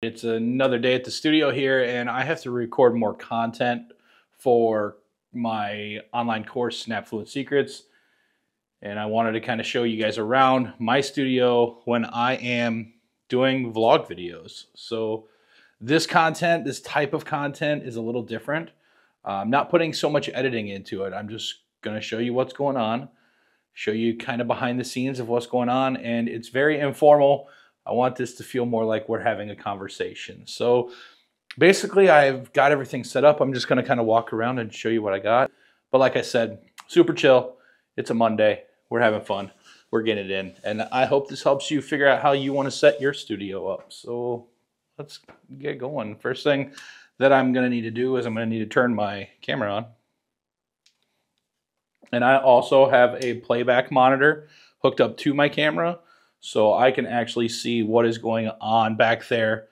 It's another day at the studio here, and I have to record more content for my online course, Snap Fluent Secrets. And I wanted to kind of show you guys around my studio when I am doing vlog videos. So this content, this type of content is a little different. Uh, I'm not putting so much editing into it. I'm just going to show you what's going on, show you kind of behind the scenes of what's going on, and it's very informal. I want this to feel more like we're having a conversation. So basically I've got everything set up. I'm just gonna kind of walk around and show you what I got. But like I said, super chill. It's a Monday. We're having fun. We're getting it in. And I hope this helps you figure out how you wanna set your studio up. So let's get going. First thing that I'm gonna need to do is I'm gonna need to turn my camera on. And I also have a playback monitor hooked up to my camera so I can actually see what is going on back there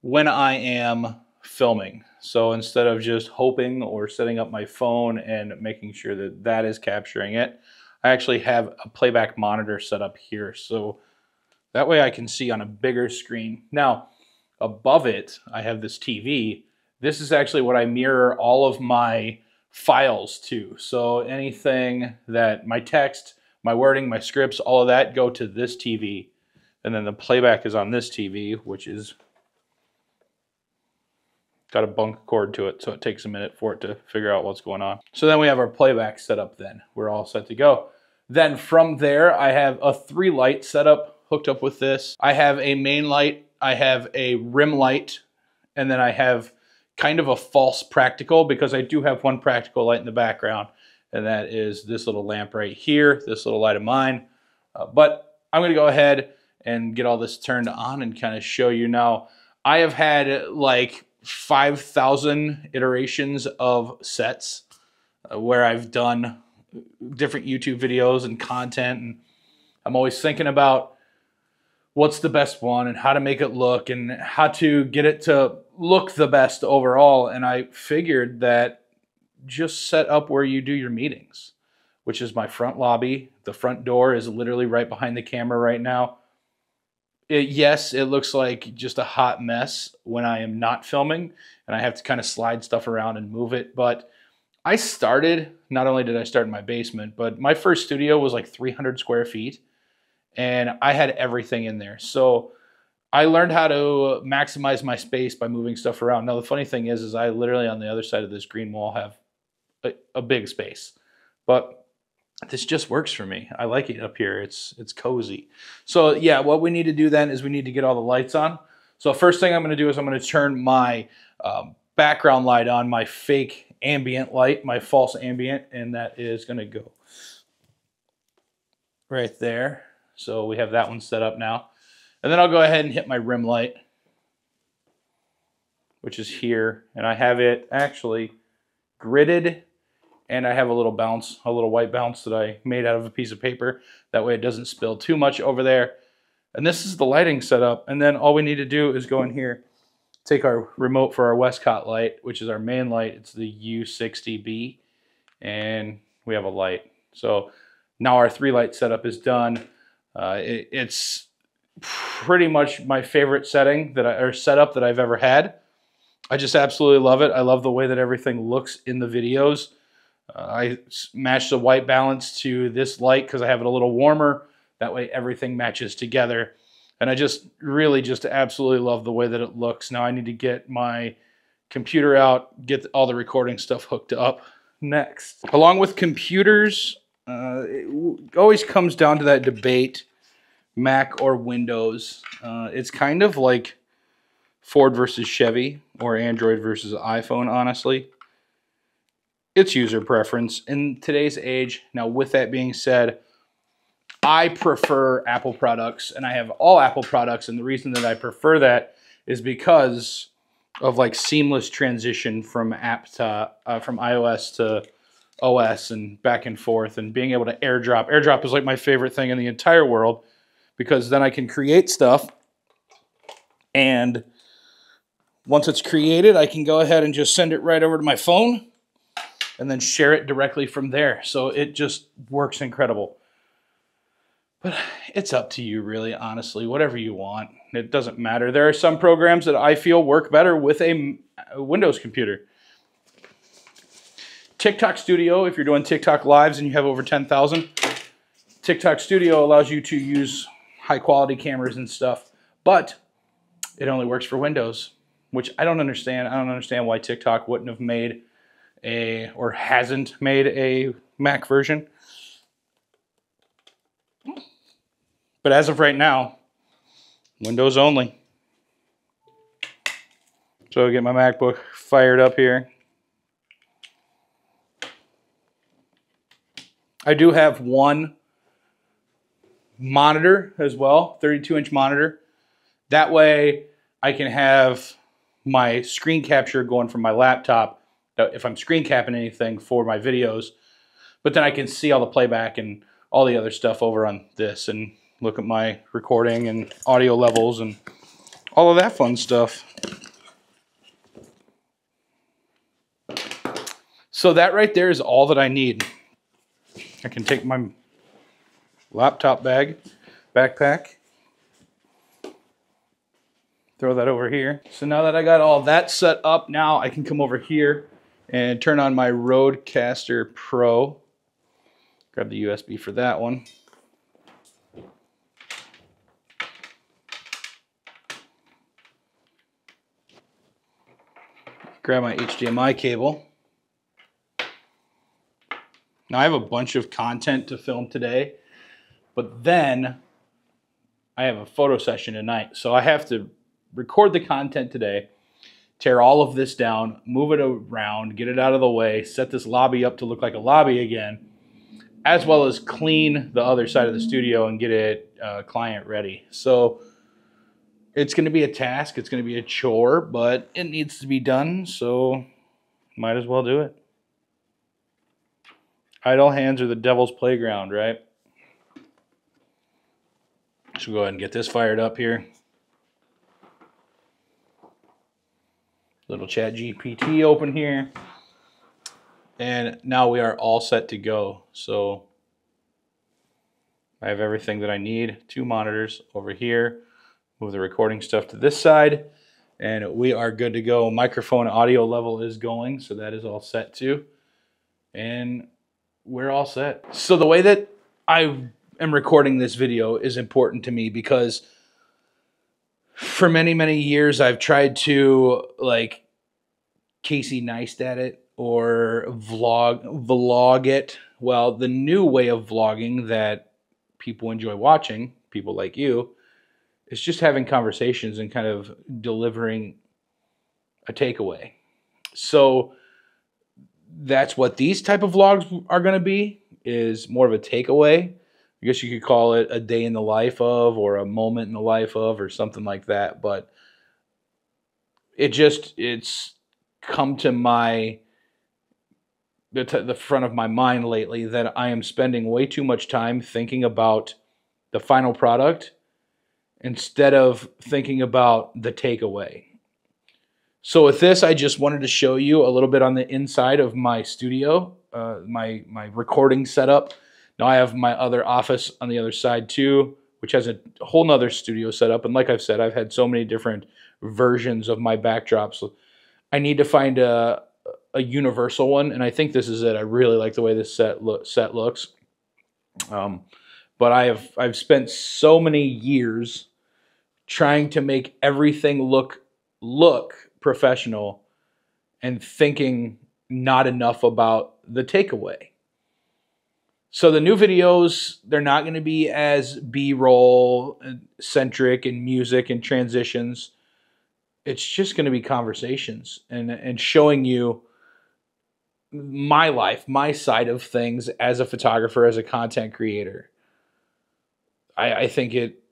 when I am filming. So instead of just hoping or setting up my phone and making sure that that is capturing it, I actually have a playback monitor set up here. So that way I can see on a bigger screen. Now, above it, I have this TV. This is actually what I mirror all of my files to. So anything that my text, my wording, my scripts, all of that go to this TV. And then the playback is on this TV, which is got a bunk cord to it, so it takes a minute for it to figure out what's going on. So then we have our playback set up then. We're all set to go. Then from there, I have a three light setup hooked up with this. I have a main light, I have a rim light, and then I have kind of a false practical because I do have one practical light in the background and that is this little lamp right here, this little light of mine. Uh, but I'm gonna go ahead and get all this turned on and kind of show you now. I have had like 5,000 iterations of sets uh, where I've done different YouTube videos and content and I'm always thinking about what's the best one and how to make it look and how to get it to look the best overall and I figured that just set up where you do your meetings, which is my front lobby. The front door is literally right behind the camera right now. It, yes, it looks like just a hot mess when I am not filming and I have to kind of slide stuff around and move it. But I started, not only did I start in my basement, but my first studio was like 300 square feet and I had everything in there. So I learned how to maximize my space by moving stuff around. Now, the funny thing is, is I literally on the other side of this green wall have a, a big space. But this just works for me. I like it up here. It's it's cozy. So yeah, what we need to do then is we need to get all the lights on. So first thing I'm going to do is I'm going to turn my um, background light on, my fake ambient light, my false ambient, and that is going to go right there. So we have that one set up now. And then I'll go ahead and hit my rim light, which is here. And I have it actually gridded and I have a little bounce, a little white bounce that I made out of a piece of paper. That way it doesn't spill too much over there. And this is the lighting setup. And then all we need to do is go in here, take our remote for our Westcott light, which is our main light. It's the U60B. And we have a light. So now our three light setup is done. Uh, it, it's pretty much my favorite setting that I, or setup that I've ever had. I just absolutely love it. I love the way that everything looks in the videos. I match the white balance to this light because I have it a little warmer. That way everything matches together. And I just really just absolutely love the way that it looks. Now I need to get my computer out, get all the recording stuff hooked up next. Along with computers, uh, it always comes down to that debate, Mac or Windows. Uh, it's kind of like Ford versus Chevy or Android versus iPhone, honestly it's user preference in today's age. Now, with that being said, I prefer Apple products and I have all Apple products. And the reason that I prefer that is because of like seamless transition from app to, uh, from iOS to OS and back and forth and being able to airdrop. Airdrop is like my favorite thing in the entire world because then I can create stuff and once it's created, I can go ahead and just send it right over to my phone and then share it directly from there. So it just works incredible. But it's up to you, really, honestly, whatever you want. It doesn't matter. There are some programs that I feel work better with a, Windows computer. TikTok Studio, if you're doing TikTok lives and you have over 10,000, TikTok Studio allows you to use high quality cameras and stuff, but it only works for Windows, which I don't understand. I don't understand why TikTok wouldn't have made a, or hasn't made a Mac version. But as of right now, Windows only. So I get my MacBook fired up here. I do have one monitor as well, 32 inch monitor. That way I can have my screen capture going from my laptop Uh, if I'm screen capping anything for my videos. But then I can see all the playback and all the other stuff over on this and look at my recording and audio levels and all of that fun stuff. So that right there is all that I need. I can take my laptop bag, backpack, throw that over here. So now that I got all that set up, now I can come over here and turn on my Rodecaster Pro. Grab the USB for that one. grab my HDMI cable. Now I have a bunch of content to film today, but then I have a photo session tonight. So I have to record the content today, tear all of this down, move it around, get it out of the way, set this lobby up to look like a lobby again, as well as clean the other side of the studio and get it uh, client ready. So it's going to be a task, it's going to be a chore, but it needs to be done, so might as well do it. Idle hands are the devil's playground, right? So go ahead and get this fired up here. Little ChatGPT open here. And now we are all set to go. So I have everything that I need. Two monitors over here move the recording stuff to this side and we are good to go. Microphone audio level is going, so that is all set too. And we're all set. So the way that I am recording this video is important to me because for many, many years I've tried to like Casey Neistat it or vlog vlog it. Well, the new way of vlogging that people enjoy watching, people like you, is just having conversations and kind of delivering a takeaway. So that's what these type of vlogs are going to be is more of a takeaway. I guess you could call it a day in the life of or a moment in the life of or something like that, but it just it's come to my the, the front of my mind lately that I am spending way too much time thinking about the final product instead of thinking about the takeaway. So with this, I just wanted to show you a little bit on the inside of my studio, uh, my, my recording setup. Now I have my other office on the other side too, which has a whole nother studio set up. And like I've said, I've had so many different versions of my backdrops. I need to find a, a universal one, and I think this is it. I really like the way this set, look, set looks. Um, but I have I've spent so many years trying to make everything look look professional and thinking not enough about the takeaway. So the new videos, they're not going to be as B-roll uh, centric and music and transitions. It's just going to be conversations and and showing you my life, my side of things as a photographer, as a content creator. I, I think it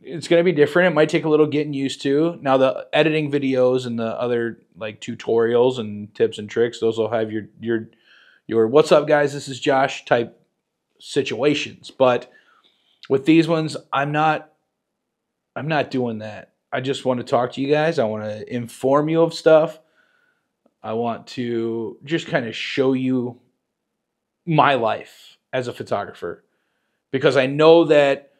it's going to be different. It might take a little getting used to. Now the editing videos and the other like tutorials and tips and tricks, those will have your your your what's up guys, this is Josh type situations. But with these ones, I'm not I'm not doing that. I just want to talk to you guys. I want to inform you of stuff. I want to just kind of show you my life as a photographer because I know that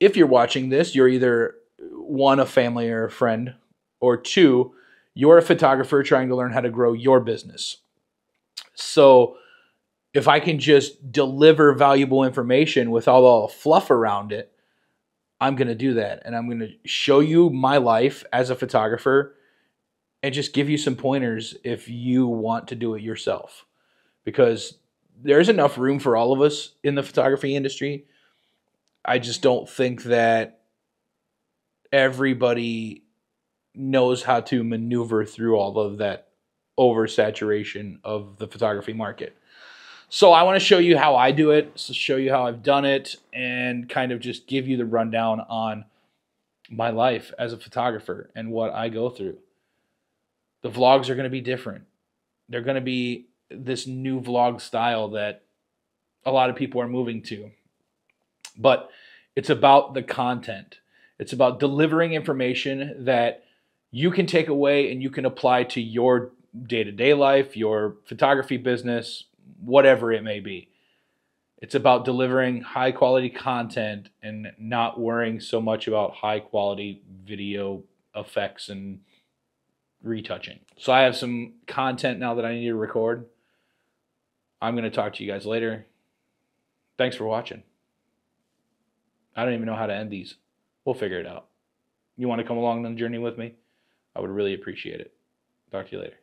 if you're watching this, you're either one, a family or a friend, or two, you're a photographer trying to learn how to grow your business. So if I can just deliver valuable information with all the fluff around it, I'm going to do that. And I'm going to show you my life as a photographer and just give you some pointers if you want to do it yourself. Because there's enough room for all of us in the photography industry. I just don't think that everybody knows how to maneuver through all of that oversaturation of the photography market. So I want to show you how I do it, so show you how I've done it, and kind of just give you the rundown on my life as a photographer and what I go through. The vlogs are going to be different. They're going to be this new vlog style that a lot of people are moving to. But it's about the content. It's about delivering information that you can take away and you can apply to your day to day life, your photography business, whatever it may be. It's about delivering high quality content and not worrying so much about high quality video effects and retouching. So I have some content now that I need to record. I'm going to talk to you guys later. Thanks for watching. I don't even know how to end these. We'll figure it out. You want to come along on the journey with me? I would really appreciate it. Talk to you later.